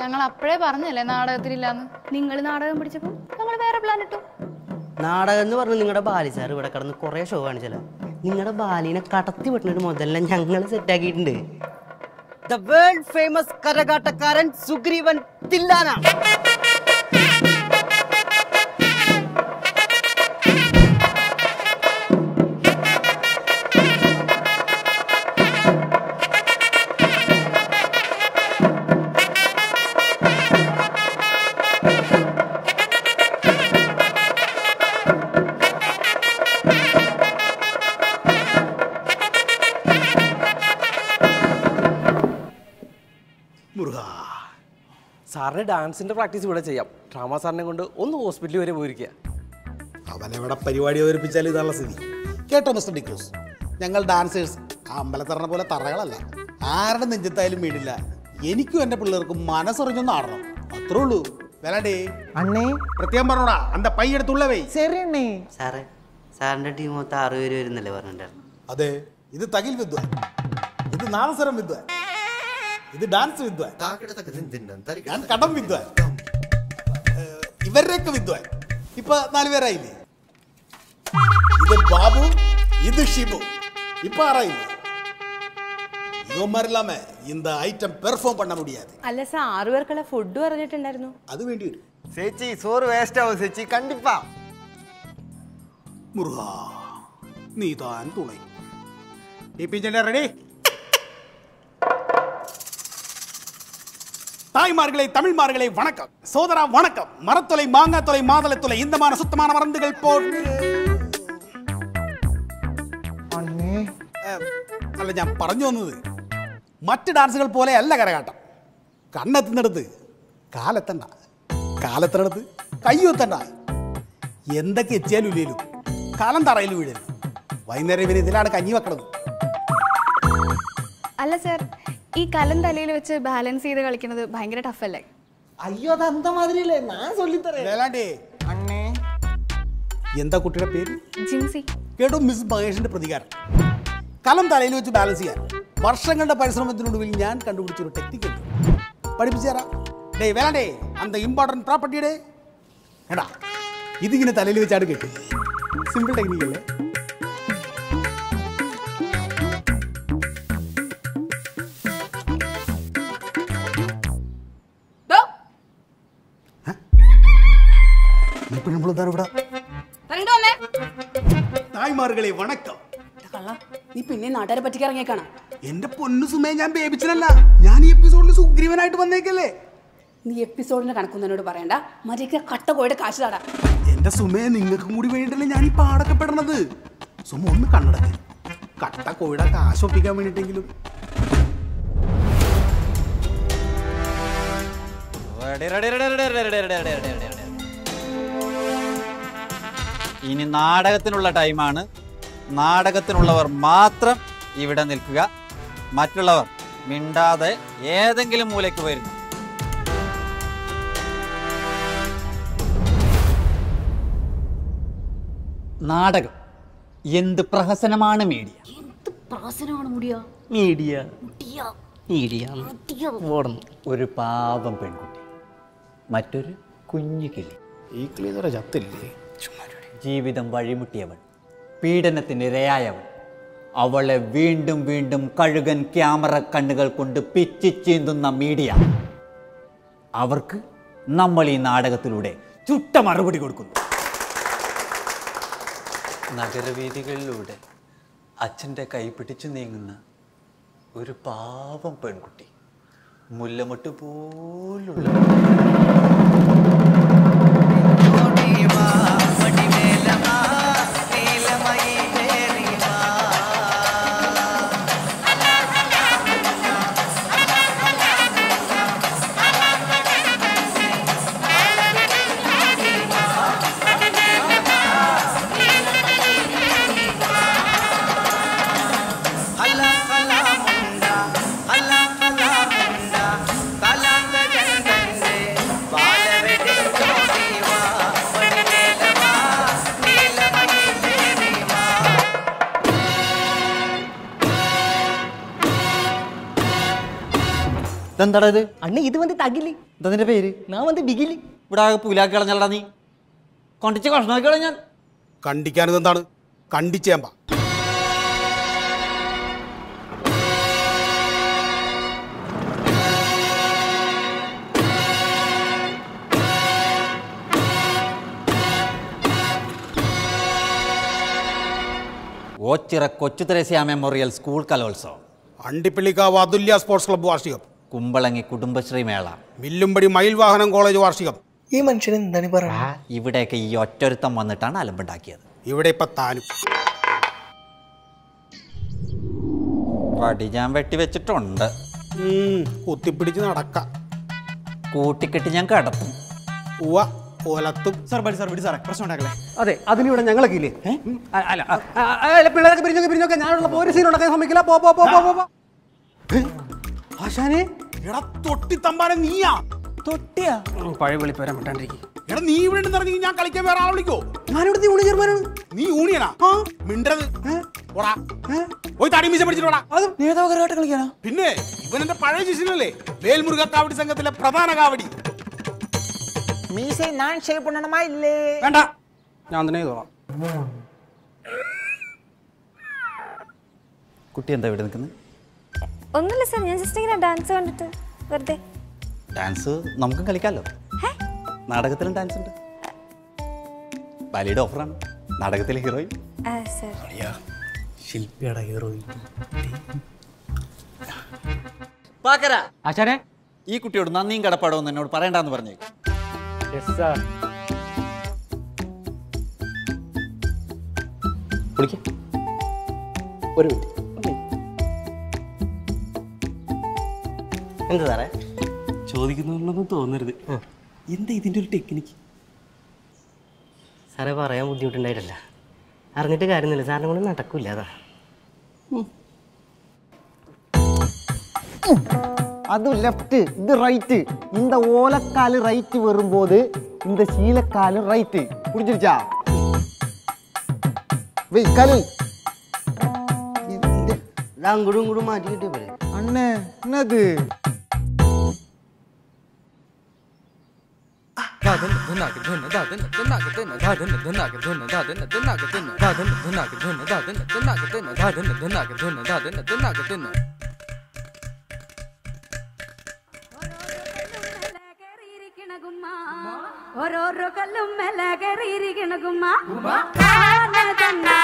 ഞങ്ങൾ അപ്പോഴേ പറഞ്ഞല്ലേ നാടകത്തിലില്ലാന്ന്? നിങ്ങൾ നാടകം പിടിച്ചപ്പോ ഞങ്ങൾ വേറെ പ്ലാൻ ഇട്ടു. നാടകം എന്ന് പറഞ്ഞ് നിങ്ങളുടെ ബാലി സാർ ഇവിടെ കിടന്ന് കുറെ ഷോ കാണിച്ചല്ല നിങ്ങളുടെ ബാലിനെ കടത്തി വിട്ടുന്നൊരു മുതലെല്ലാം ഞങ്ങൾ സെറ്റാക്കിയിട്ടുണ്ട് ദ വേൾഡ് ഫേമസ് കരകാട്ടക്കാരൻ സുഗ്രീവൻ തില്ലാന. സാറിന് ഡാൻസിന്റെ പ്രാക്ടീസ് ഇവിടെ ചെയ്യാം. ഡ്രാമ സാറിനെ കൊണ്ട് ഒന്ന് ഹോസ്പിറ്റലിൽ വരെ പോയിരിക്കുക. അവനെവിടെ പരിപാടി അവതരിപ്പിച്ചാൽ ഇതാണുള്ള സ്ഥിതി. കേട്ടോ മിസ്റ്റർ ഡിക്രൂസ് ഞങ്ങൾ ഡാൻസേഴ്സ്. ആ അമ്പലത്തറണ പോലെ തറകളല്ല. ആരുടെ നെഞ്ചത്തായാലും വീടില്ല. എനിക്കും എന്റെ പിള്ളേർക്കും മനസ്സറിഞ്ഞൊന്ന് ആടണം. അത്രേ ഉള്ളൂ. വേലാടേ. അണ്ണേ. പ്രത്യേകം പറഞ്ഞോടാ. അന്ത പയ്യെടുത്തുള്ളവേ ശരി അണ്ണേ. സാറേ സാറിന്റെ ടീം മൊത്തം ആറുപേര് വരുന്നല്ലേ പറഞ്ഞിട്ടുണ്ടായിരുന്നു? അതെ. ഇത് തകിൽ വിദ്വാൻ. ഇത് നാദസ്വരം വിദ്വാൻ. ഇത് ഡാൻസ് വിദ്വാൻ ഞാൻ കടം വിദ്വാൻ ഏഹ്, ഇവരുടെയൊക്കെ വിദ്വാൻ ഇപ്പൊ നാലുപേരായില്ലേ ഇത് ബാബു ഇത് ഷിബു ഇപ്പൊ ആറായില്ലേ ഇവന്മാരെല്ലാമേ இந்த ஐட்டம் பெர்ஃபார்ம் பண்ண முடியாது അല്ല സാർ ആറു പേർക്കുള്ള ഫുഡ് പറഞ്ഞിട്ടുണ്ടായിരുന്നു அது வேண்டி வரும் ചേച്ചി സോറ് വേസ്റ്റ് ആവും ചേച്ചി കണ്ടിപ്പാ മുരുക നീ താൻ തുണை റെഡി தாய்மார்களை தமிழ்மார்களை வணக்கம் சோதரா வணக்கம் மரத்தொலை மாங்காத்தொலை மாதளத்தொலை இந்தமான சுத்தமான மருந்துகள் போட்டு അണ്ണേ ഏഹ്, അല്ല ഞാൻ പറഞ്ഞു വന്നത് മറ്റ് ഡാൻസുകൾ പോലെ അല്ല കരകാട്ടം കണ്ണെത്തുന്നിടത്ത് കാലെത്തണ്ട കാലെത്തണടുത്ത് കയ്യെത്തണ്ട എന്തൊക്കെ എത്തിയാലും ഇല്ലേലും കാലം തറയിൽ വീഴരുത് വൈകുന്നേരം ഇവന് ഇതിലാണ് കഞ്ഞി വെക്കണത് അല്ല സാർ ഈ കലം തലയിൽ വെച്ച് ബാലൻസ് ചെയ്ത് കളിക്കുന്നത് ഭയങ്കര ടഫ് അല്ലേ? അയ്യോ അത് അന്ത മാതിരിയല്ലേ ഞാൻ ചൊല്ലിത്തരേ. വേലാണ്ടേ. അണ്ണേ. എന്താ കുട്ടിയുടെ പേര്? ജിൻസി. കേട്ടോ മിസ് മഹേഷിന്റെ പ്രതികാരം. കലം തലയിൽ വെച്ച് ബാലൻസ് ചെയ്യാൻ. വർഷങ്ങളുടെ പരിശ്രമത്തിനൊടുവിൽ ഞാൻ കണ്ടുപിടിച്ചൊരു ടെക്നിക്ക് ഉണ്ട്. പഠിപ്പിച്ചു തരാം. ഡേ വേണ്ടേ അന്ത ഇമ്പോർട്ടന്റ് പ്രോപ്പർട്ടിയുടെ എടാ ഇതിങ്ങനെ തലയിൽ വെച്ചാണ് കേട്ടു. സിമ്പിൾ ടെക്നിക്ക് ഇവിടെ തായ്മാറുകളെ വണക്കം നീ പിന്നെ നാട്ടുകാരെ പറ്റിക്ക് ഇറങ്ങിയേക്കാണ് എന്റെ പൊന്നു സുമേ ഞാൻ ബേബിച്ചനല്ല ഞാൻ ഈ എപ്പിസോഡിൽ സുഗ്രീവനായിട്ട് വന്നേക്കല്ലേ നീ എപ്പിസോഡിന്റെ കണക്കൊന്നും എന്നോട് പറയണ്ട മരിക്ക കട്ട കോയുടെ കാശ് താടാ എന്റെ സുമേ നിങ്ങൾക്കും കൂടി വേണ്ടിയിട്ടല്ലേ ഞാൻ ഈ പാടക്കപ്പെടണത് പെടണത് സുമ ഒന്ന് കണ്ണടക്ക് കട്ട കോഴിയുടെ കാശ് ഒപ്പിക്കാൻ വേണ്ടിട്ടെങ്കിലും ഇനി നാടകത്തിനുള്ള ടൈമാണ്. നാടകത്തിനുള്ളവർ മാത്രം ഇവിടെ നിൽക്കുക. മറ്റുള്ളവർ മിണ്ടാതെ ഏതെങ്കിലും മൂലയ്ക്ക് വരുന്നു നാടകം. എന്ത് പ്രഹസനമാണ് മീഡിയ? മീഡിയ. മീഡിയ. ഒരു പാപം പെൺകുട്ടി. മറ്റൊരു കുഞ്ഞു കിളി. ഈ ക്ലീനറ ചത്തില്ലേ? ജീവിതം വഴിമുട്ടിയവൾ. പീഡനത്തിന് ഇരയായവൾ. അവളെ വീണ്ടും വീണ്ടും കഴുകൻ ക്യാമറ കണ്ണുകൾ കൊണ്ട് പിച്ചിച്ചീന്തുന്ന മീഡിയ. അവർക്ക് നമ്മൾ ഈ നാടകത്തിലൂടെ ചുട്ട മറുപടി കൊടുക്കുന്നു. നഗരവീഥികളിലൂടെ അച്ഛന്റെ കൈ പിടിച്ചു നീങ്ങുന്ന ഒരു പാവം പെൺകുട്ടി. മുല്ലമൊട്ട് പോലുള്ള ഇതെന്താടാ ഇത്? അണ്ണ ഇത് വന്ന് തകിൽ. എന്താ നിന്റെ പേര്? ഞാൻ വന്ന് ബിഗിൽ ഇവിടെ ആകെ പുലാക്കി കളഞ്ഞല്ലടാ നീ. കൊണ്ടിച്ച് കഷ്ണമാക്കി കളഞ്ഞാൽ കണ്ടിക്കാനത് എന്താണ്? കണ്ടിച്ചേമ്പ ഓച്ചിറ കൊച്ചു തെരേസ്യ മെമ്മോറിയൽ സ്കൂൾ കലോത്സവം. അണ്ടിപ്പള്ളിക്കാവ് അതുല്യ സ്പോർട്സ് ക്ലബ്ബ് വാർഷികം. കുമ്പളങ്ങി കുടുംബശ്രീ മേള. മില്ലുംപടി മയിൽ വാഹനം കോളേജ് വാർഷികം. ഈ മനുഷ്യൻ എന്താണ് പറയുന്നത് ഇവിടെയൊക്കെ ഈ ഒറ്റൊരുത്തം വന്നിട്ടാണ് അലമ്പുണ്ടാക്കിയത്. ഇവിടെ ഇപ്പൊ താനും. വടി ഞാൻ വെട്ടിവെച്ചിട്ടുണ്ട് ഉം, കുത്തിപ്പിടിച്ച് നടക്ക. കൂട്ടിക്കെട്ടി ഞാൻ കടത്തും. ഉവ ഒലത്തും. സാർ ബടി സാർ ബടി സാറേ പ്രശ്നം ഉണ്ടാക്കല്ലേ? അതെ അതിനിവിടെ ഞങ്ങളൊക്കെ ഇല്ലേ? അല്ല പിള്ളേരൊക്കെ പിരിഞ്ഞൊക്കെ പിരിഞ്ഞൊക്കെ. ഞാനുള്ള ഉണ്ടാക്കാൻ സമ്മതിക്കില്ല. പോ പോ പോ പോ പോ? ആശാനെ എടാ തൊട്ടി തമ്പാനെ നീയാ. തൊട്ടിയാ? പഴയ വിളിപ്പ് വരാൻ മിണ്ടാണ്ടിരിക്കും. എടാ നീ ഇവിടെ നിറഞ്ഞു ഞാൻ കളിക്കാൻ വേറെ ആളെ വിളിക്കോ? ഞാനിവിടെ യൂണിയൻ ചെയർമാനാണ് നീ യൂണിയനാ മിണ്ടത് ഓടാ താടി മീശ കളിക്കാനാ? പിന്നെ ഇവൻ എന്റെ പഴയ ശിഷ്യനല്ലേ? വേൽമുരുക കാവടി സംഘത്തിലെ പ്രധാന കാവടി. മീശ ഞാൻ ഷേപ്പ് വേണ്ട. ഞാൻ തന്നെ കുട്ടി എന്താ ഇവിടെ നിൽക്കുന്നത്? ഒന്നുമില്ല സാർ ഞാൻ ജസ്റ്റ് ഇങ്ങനെ ഡാൻസ് കണ്ടിട്ട് വെറുതെ. ഡാൻസ് നമുക്കും കളിക്കാമല്ലോ നാടകത്തിലും ഡാൻസ് ഉണ്ട്. ബാലിയുടെ ഓഫറാണ് നാടകത്തിലെ ഹീറോയിൻ ആ സാർ. ശില്പിയുടെ ഹീറോയിൻ പാക്കര. ആശാനെ? ഈ കുട്ടിയോട് നന്ദിയും കടപ്പാടവും എന്നോട് പറയണ്ടെന്ന് പറഞ്ഞു. ഒരു മിനിറ്റ് എന്താ സാറേ ചോദിക്കുന്നുള്ളൊന്നും തോന്നരുത് എന്താ ഇതിന്റെ ഒരു ടെക്നിക്ക് സാറേ പറയാൻ ബുദ്ധിമുട്ടുണ്ടായിട്ടല്ല അറിഞ്ഞിട്ട് കാര്യമൊന്നുമില്ല സാറിനെ കൊണ്ട് നടക്കൂല അതാ அது லெஃப்ட் இது ரைட்டு இந்த ஓலக்காலு ரைட்டு வரும்போது இந்த சீலக்காலு ரைட்டு புரிஞ்சிருச்சா வெய் கல் धन ना के धन दा धन धन ना के धन दा धन धन ना के धन दा धन धन ना के धन दा धन धन ना के धन दा धन धन ना के धन दा धन धन ना के धन दा धन धन ना के धन ഓരോരോ കല്ലും മെലകറിയിരിക്കണ ഗുമ്മ കാനതന്നാ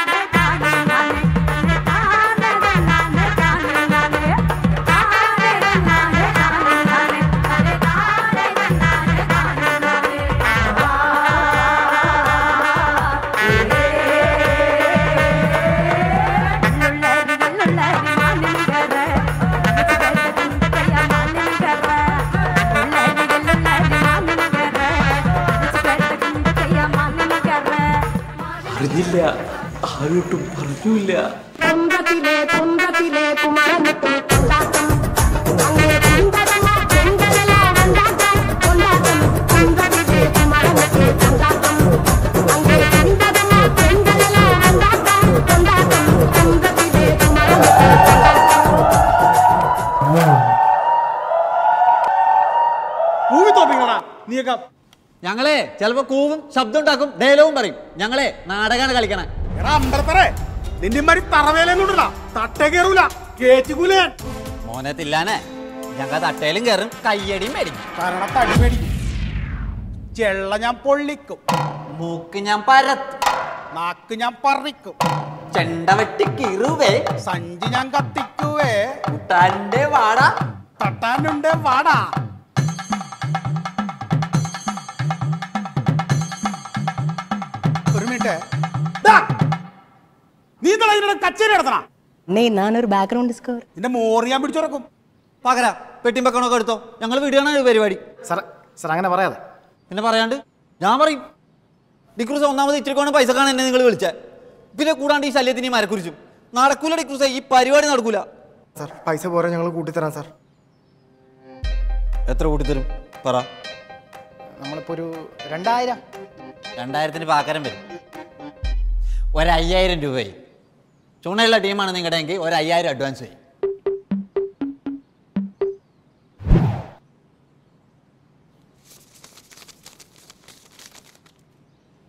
കുമ്പത്തിലെ പറഞ്ഞില്ല ഞങ്ങളെ ചിലപ്പോ കൂവും ശബ്ദം ഉണ്ടാക്കും ഡയലോഗും പറയും. ഞങ്ങളെ നാടകമാണ് കളിക്കണേ. എടാ അമ്പലത്തറേ നിന്റെ മാതിരി തറവേലയും കൊണ്ടില്ല തട്ട കയറൂല കേറ്റിക്കൂലേ മോനെ തില്ലാനെ. ഞങ്ങൾ തട്ടയിലും കയറും കയ്യടിയും മേടിക്കും. കാരണം തടി മേടിക്കും. ചെള്ള ഞാൻ പൊള്ളിക്കും. മൂക്ക് ഞാൻ പരത്തും. നാക്ക് ഞാൻ പറിക്കും. ചെണ്ട വെട്ടി കിറുവേ. സഞ്ചി ഞാൻ കത്തിക്കുവേ. കുട്ടാന്റെ വാട. തട്ടാനുണ്ട് വാടാ. ഒരു മിനിറ്റ്. നീ കച്ചേരി നടത്തണം. നീ ഞാനൊരു ബാക്ക്ഗ്രൗണ്ട് സ്കോർ നിന്റെ മോറിയാൻ പിടിച്ചുറക്കും. പകര. പെട്ടിയും വെക്കണമൊക്കെ എടുത്തോ. ഞങ്ങൾ വിടുകയാണ് പരിപാടി. സാർ സാർ അങ്ങനെ പറയാതെ. പിന്നെ പറയാണ്ട് ഞാൻ പറയും ഡിക്രൂസ് ഒന്നാമത് കൊണ്ട് പൈസ കാണാൻ എന്നെ നിങ്ങൾ വിളിച്ചേ. പിന്നെ കൂടാണ്ട് ഈ ശല്യത്തിന് മരക്കുരിച്ചും നടക്കൂല ഡിക്രൂസ് ഈ പരിപാടി നടക്കൂല. സാർ പൈസ പോരാ ഞങ്ങൾ കൂട്ടിത്തരാം സാർ. എത്ര കൂട്ടിത്തരും? പറ. നമ്മളിപ്പോ ഒരു രണ്ടായിരം. രണ്ടായിരത്തിന് പാക്കരം വരും. ഒരു അയ്യായിരം രൂപയായി. ചുണയുള്ള ടീമാണ് നിങ്ങളുടെ എങ്കിൽ ഒരു അയ്യായിരം അഡ്വാൻസ് ചെയ്യും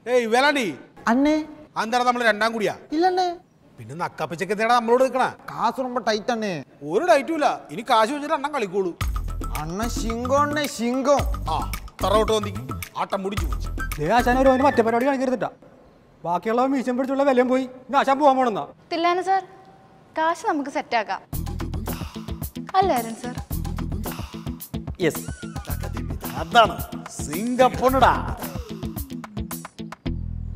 ഏയ് വേലാണ്ടി അണ്ണേ അന്നേരം നമ്മൾ രണ്ടാം കൂടിയാ. ഇല്ലണ്ണേ പിന്നെ നക്കപ്പിച്ചൊക്കെ എന്തിനാ നമ്മളോട് നിൽക്കണ. കാശ് ரொம்ப ടൈറ്റ് അണ്ണേ ഒരു ടൈറ്റും ഇല്ല. ഇനി കാശ് വെച്ചിട്ട് അണ്ണൻ കളിക്കോളൂ. അണ്ണ ശിങ്കം അണ്ണേ ശിങ്കം. ആ തറവോട്ട് വന്നിക്ക്. ആട്ടം മുടിച്ചു പോയി മറ്റേ പരിപാടി കാണിക്കരുതിട്ടാ ബാക്കിയുള്ള മീശം പിടിച്ചുള്ള വിലയും പോയി. ഇനി ആശാൻ പോകാൻ പോണെന്നാ? തില്ലാന സാർ. കാശ് നമുക്ക് സെറ്റാക്കാം. അല്ലായിരുന്നു സാർ. യെസ് അതാണ്. സിംഗപ്പൂണടാ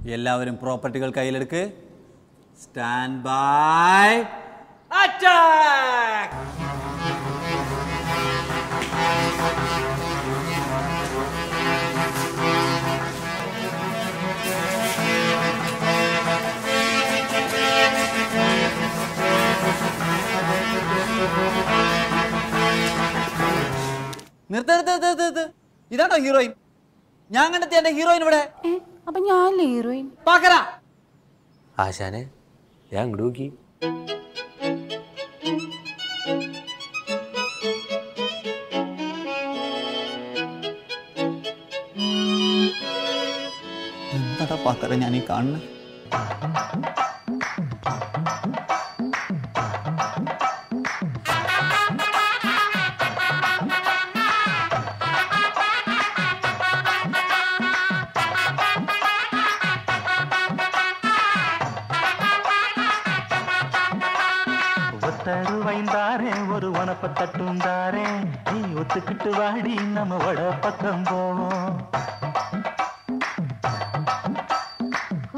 എല്ലാവരും പ്രോപ്പർട്ടികൾ കയ്യിലെടുക്ക്. സ്റ്റാൻഡ് ബൈ അറ്റാക്ക് ഇതാണോ ഹീറോയിൻ ഞാൻ കണ്ടെത്തി എന്റെ ഹീറോയിൻ ഇവിടെ. അപ്പൊ ഞാനല്ലേ ഹീറോയിൻ പാക്കര. ആശാനെ ഞാൻ ഇങ്ങോട്ട് നോക്കി. എന്താടാ പാക്കര ഞാൻ ഈ കാണുന്നത് ஒத்தரு வைந்தாரே ஒரு உனப்ப தட்டுந்தாரே நீ ஒத்துக்கிட்டு வாடி நம்ம வட பக்கம் போவோம்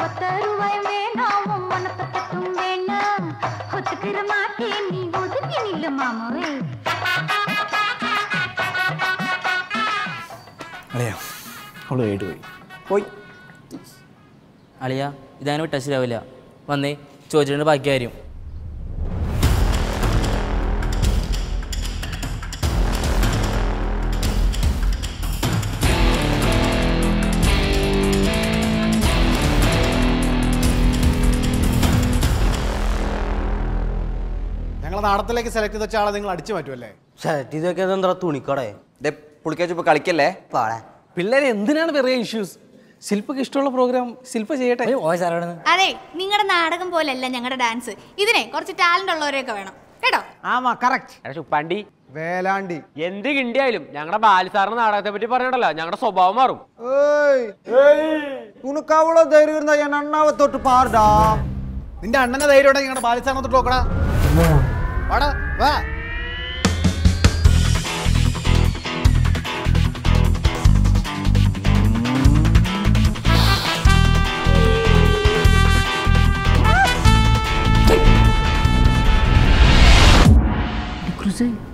ஒத்தருவாய் வேணாம் மனத்தை பத்தும் வேணாம் ஒத்துக்கிற மாட்டேன் நீ ஒதுங்கி நில்லு மாமாவே അളിയാ അവള് കേട്ട് പോയി പോയി അളിയ ഇതങ്ങനെ വിട്ടാൽ ശരിയാവില്ല വന്നേ ചോദിച്ചിട്ടുണ്ട് ബാക്കി കാര്യം നാടത്തിലേക്ക് സെലക്ട് ചെയ്ത ആളെ നിങ്ങൾ അടിച്ചു മാറ്റുമല്ലേ സെലക്ട് ചെയ്തൊക്കെ എന്താ തുണിക്കടേ? പുളിക്കാച്ചിപ്പോ കളിക്കല്ലേ? പാടാ. പിള്ളേരെ എന്തിനാണ് വെറിയ ഇഷ്യൂസ് ശില്പക്ക് ഇഷ്ടമുള്ള പ്രോഗ്രാം ശില്പ ചെയ്യട്ടെ. അതെ നിങ്ങളുടെ നാടകം പോലല്ല ഞങ്ങളുടെ ഡാൻസ് ഇതിനെ കുറച്ച് ടാലന്റ് ഉള്ളവരെയൊക്കെ വേണം. കേട്ടോ? ആമാ കറക്റ്റ് ഉപ്പാണ്ടി വേലാണ്ടി. എന്ത് കിണ്ടിയായാലും ഞങ്ങളുടെ ബാലിസാറിന്റെ നാടകത്തെ പറ്റി പറഞ്ഞിട്ടല്ലോ ഞങ്ങളുടെ സ്വഭാവം മാറും. ധൈര്യം ഞാൻ അണ്ണാവത്തോട്ട് പാടാ. നിന്റെ അണ്ണനെ ധൈര്യം ഞങ്ങളുടെ ബാലിസാറിനെ തൊട്ട് നോക്കണ വാടാ വാ.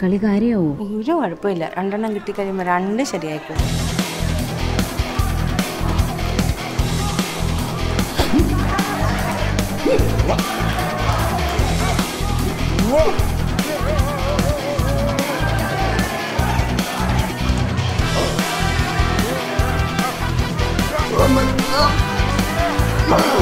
കളി കാര്യാവോ? ഒരു കുഴപ്പമില്ല. രണ്ടെണ്ണം കിട്ടിക്കഴിയുമ്പോൾ രണ്ട് ശരിയായിക്കോളും. അതെ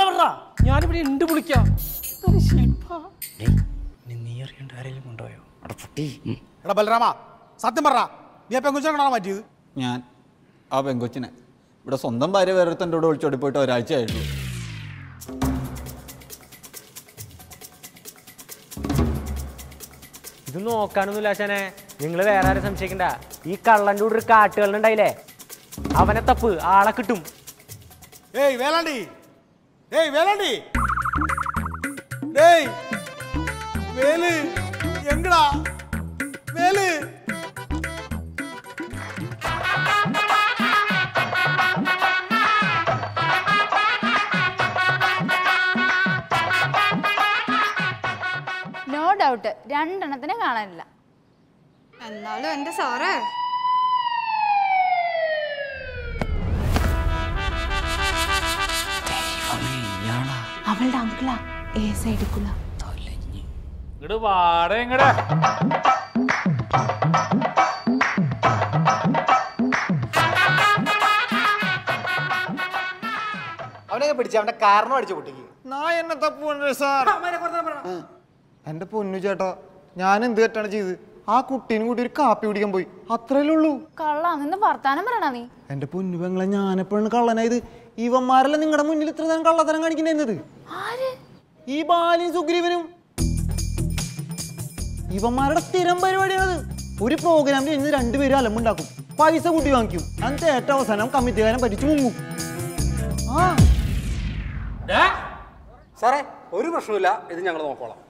പറഞ്ഞ? ഞാനിവിടെ ഉണ്ട് വിളിക്കാം. ശില്പ. നീ അറിയണ്ട ആരെങ്കിലും കൊണ്ടുപോയോ? എടാ ബലരാമ സത്യം പറ നീ ആ പെങ്കുച്ചിനെ കാണാൻ മാറ്റിയത്? ഞാൻ ആ പെങ്കുച്ചിനെ. ഇവിടെ സ്വന്തം ഭാര്യ വേറൊരുത്തന്റെ കൂടെ ഒളിച്ചോടി പോയിട്ട് ഒരാഴ്ച ആയിട്ടുള്ളൂ ഇത് നോക്കാനൊന്നുമില്ല ആശാനെ. നിങ്ങൾ വേറെ ആരും സംശയിക്കണ്ട. ഈ കള്ളന്റെ കൂടെ ഒരു കാട്ടുകളുണ്ടായില്ലേ അവനെ തപ്പ് ആളെ കിട്ടും. ഏയ് വേലാണ്ടി. டேய் வேலாண்டி டேய் வேலு எங்கடா வேலு ഡൗട്ട് രണ്ടെണ്ണത്തിനെ കാണാനില്ല എന്നാലും എന്റെ സാറേ അവളുടെ അങ്കിളാ ഏ സൈഡിക്കുള്ള ഇങ്ങട് വാടേ ഇങ്ങടെ. അവനെ പിടിച്ച് അവന്റെ കാരണം അടിച്ചു പൊട്ടിക്ക്. എന്നെ തപ്പു സാർ. എന്റെ പൊന്നു ചേട്ടാ ഞാൻ എന്ത് തെറ്റാണ് ചെയ്ത്? ആ കുട്ടീനും കൂടി ഒരു കാപ്പി കുടിക്കാൻ പോയി. അത്രേ ഉള്ളൂ. കള്ളാ നിന്ന് വർത്താനം പറയണ നീ. എന്റെ പൊന്നു പെങ്ങളെ ഞാനെപ്പോഴാണ് കള്ളനായത്? ഇവന്മാരല്ല നിങ്ങളുടെ മുന്നിൽ ഇത്ര നേരം കള്ളത്തരം കാണിക്കുന്നത് ഈ ബാലിയും സുഗ്രീവനും. ഇവന്മാരുടെ സ്ഥിരം പരിപാടിയാണത്. ഒരു പ്രോഗ്രാമിൽ ഇന്ന് രണ്ടുപേരും അലമ്പുണ്ടാക്കും. പൈസ കൂട്ടി വാങ്ങിക്കും. അന്നത്തെ ഏറ്റവും അവസാനം കമ്മിറ്റിക്കാരൻ പറ്റിച്ചു മുങ്ങും ആ. സാറേ ഒരു പ്രശ്നമില്ല ഇത് ഞങ്ങൾ നോക്കോളാം.